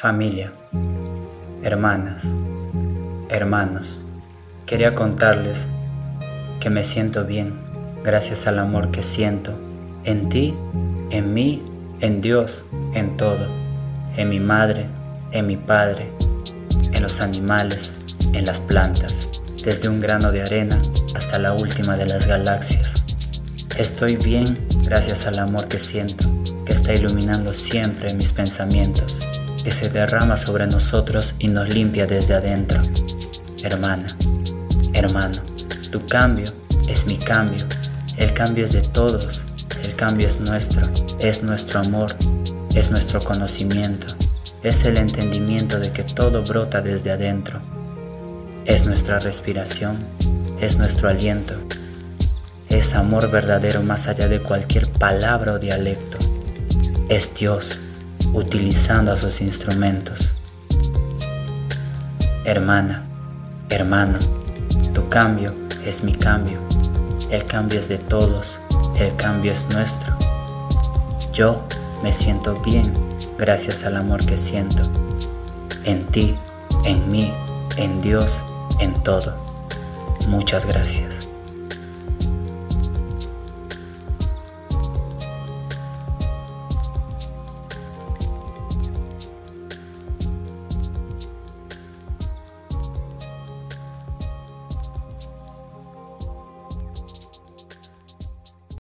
Familia, hermanas, hermanos, quería contarles que me siento bien gracias al amor que siento en ti, en mí, en Dios, en todo, en mi madre, en mi padre, en los animales, en las plantas, desde un grano de arena hasta la última de las galaxias. Estoy bien gracias al amor que siento, que está iluminando siempre mis pensamientos que se derrama sobre nosotros y nos limpia desde adentro. Hermana, hermano, tu cambio es mi cambio, el cambio es de todos, el cambio es nuestro, es nuestro amor, es nuestro conocimiento, es el entendimiento de que todo brota desde adentro, es nuestra respiración, es nuestro aliento, es amor verdadero más allá de cualquier palabra o dialecto, es Dios utilizando a sus instrumentos. Hermana, hermano, tu cambio es mi cambio, el cambio es de todos, el cambio es nuestro. Yo me siento bien gracias al amor que siento, en ti, en mí, en Dios, en todo. Muchas gracias.